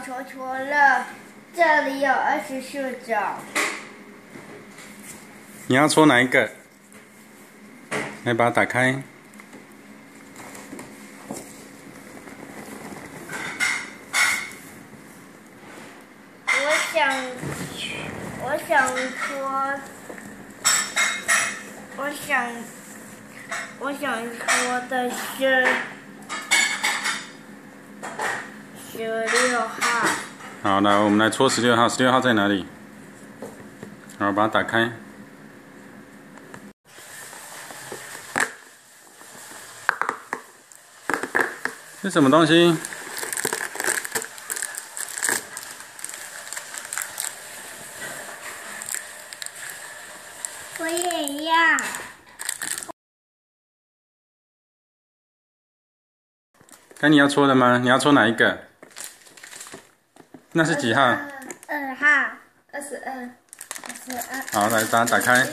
戳戳乐，这里有二十四种。你要戳哪一个？来把它打开。我想，我想说，我想，我想说的是十六号。好，来，我们来戳十六号。十六号在哪里？好，把它打开。是什么东西？我也要。该你要戳的吗？你要戳哪一个？那是几号？二号，二十二，二十二。好，来把它打开。